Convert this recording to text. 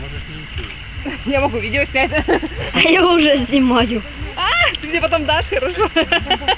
Можешь не. Я могу видео снять. А я уже снимаю. А, ты мне потом дашь, хорошо?